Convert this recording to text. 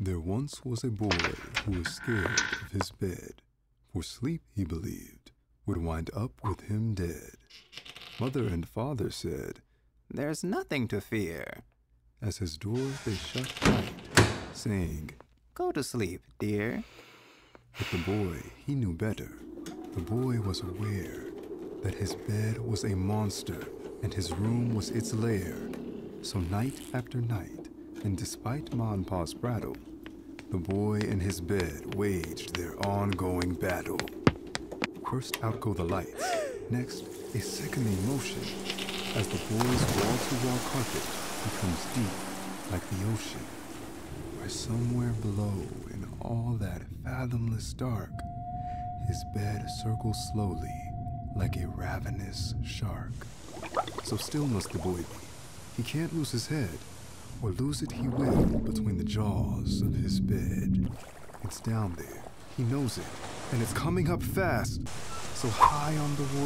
There once was a boy who was scared of his bed, for sleep, he believed, would wind up with him dead. Mother and father said, There's nothing to fear. as his door they shut tight, saying, Go to sleep, dear. But the boy, he knew better. The boy was aware that his bed was a monster and his room was its lair. So night after night, and despite Ma and Pa's prattle, the boy and his bed waged their ongoing battle. First out go the lights, next a sickening motion as the boy's wall-to-wall carpet becomes deep like the ocean where somewhere below in all that fathomless dark, his bed circles slowly like a ravenous shark. So still must the boy be. He can't lose his head, or lose it he will between the jaws of his bed. It's down there. He knows it, and it's coming up fast. So high on the ward